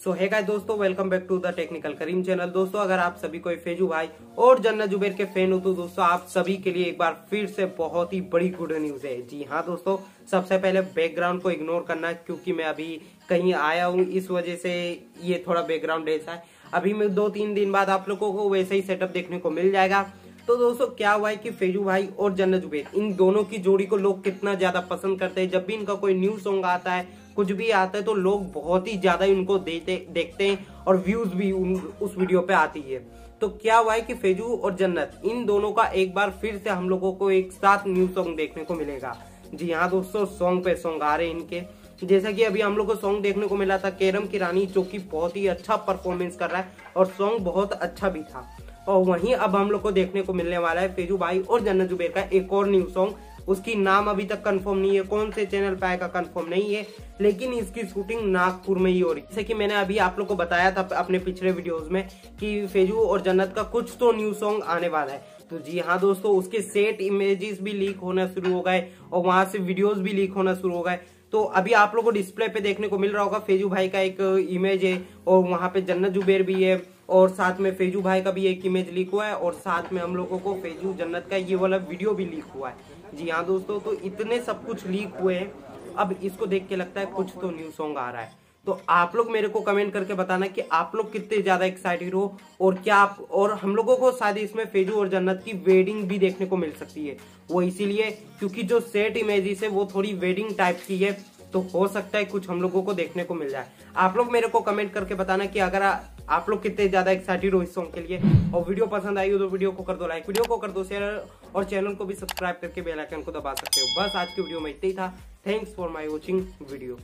सो hi guys दोस्तों welcome back to the technical Karim channel दोस्तों, अगर आप सभी कोई फेजू भाई और जन्नत जुबेर के फ़ैन हो तो दोस्तों, आप सभी के लिए एक बार फिर से बहुत ही बड़ी गुड न्यूज़ है। जी हाँ दोस्तों, सबसे पहले बैकग्राउंड को इग्नोर करना, क्योंकि मैं अभी कहीं आया हूँ, इस वजह से ये थोड़ा बैकग्राउंड ऐसा है। अभी मैं दो तीन दिन बाद आप लोगों को वैसे ही सेटअप देखने को मिल जाएगा। तो दोस्तों, क्या हुआ है कि फेजू भाई और जन्नत जुबेर, इन दोनों की जोड़ी को लोग कितना ज़्यादा पसंद करते हैं? जब भी इनका कोई न्यू सॉन्ग आता है कुछ भी आता है तो लोग बहुत ही ज़्यादा इनको देते देखते हैं और व्यूज़ भी उन, उस वीडियो पे आती है। तो क्या हुआ है कि फेजू और जन्नत इन दोनों का एक बार फिर से हम लोगों को एक साथ न्यू सॉन्ग देखने को मिलेगा। जी हाँ दोस्तों सॉन्ग पे सॉन्ग आ रहे हैं इनके। जैसा कि अभी हम लोग को सॉन्ग देखने को मिला था केरम की रानी जो कि बहुत ही अच्छा परफॉर्मेंस कर रहा है और सॉन्ग बहुत अच्छा भी था। और वहीं अब हम लोग को देखने को मिलने वाला है फेजू भाई और जन्नत जुबेर का एक और न्यू सॉन्ग उसकी नाम अभी तक कंफर्म नहीं है। कौन से चैनल पे आएगा कंफर्म नहीं है। लेकिन इसकी शूटिंग नागपुर में ही हो रही है। जैसे कि मैंने अभी आप लोग को बताया था अपने पिछले वीडियोस में कि फेजू और जन्नत का कुछ तो न्यू सॉन्ग आने वाला है। तो जी हाँ दोस्तों, उसके सेट इमेजेस भी लीक होना शुरू हो गए और वहाँ से वीडियोज़ भी लीक होना शुरू हो गए। तो अभी आप लोगों को डिस्प्ले पे देखने को मिल रहा होगा। फेजू भाई का एक इमेज है और वहाँ पे जन्नत जुबेर भी है और साथ में फेजू भाई का भी एक इमेज लीक हुआ है और साथ में हम लोगों को फेजू जन्नत का ये वाला वीडियो भी लीक हुआ है। जी हाँ दोस्तों तो इतने सब कुछ लीक हुए हैं। अब इसको देख के लगता है कुछ तो न्यू सॉन्ग आ रहा है। तो आप लोग मेरे को कमेंट करके बताना कि आप लोग कितने ज़्यादा एक्साइटेड हो और क्या आप और हम लोगों को शायद इसमें फेजू और जन्नत की वेडिंग भी देखने को मिल सकती है। वो इसीलिए क्योंकि जो सेट इमेजेस है वो थोड़ी वेडिंग टाइप की है तो हो सकता है कुछ हम लोगों को देखने को मिल जाए। आप लोग मेरे को कमेंट करके बताना कि अगर आ, आप लोग कितने ज़्यादा एक्साइटेड हो इस सॉन्ग के लिए। और वीडियो पसंद आई हो तो वीडियो को कर दो लाइक वीडियो को कर दो शेयर और चैनल को भी सब्सक्राइब करके बेल आइकन को दबा सकते हो। बस आज की वीडियो में इतना ही था। Thanks for my watching video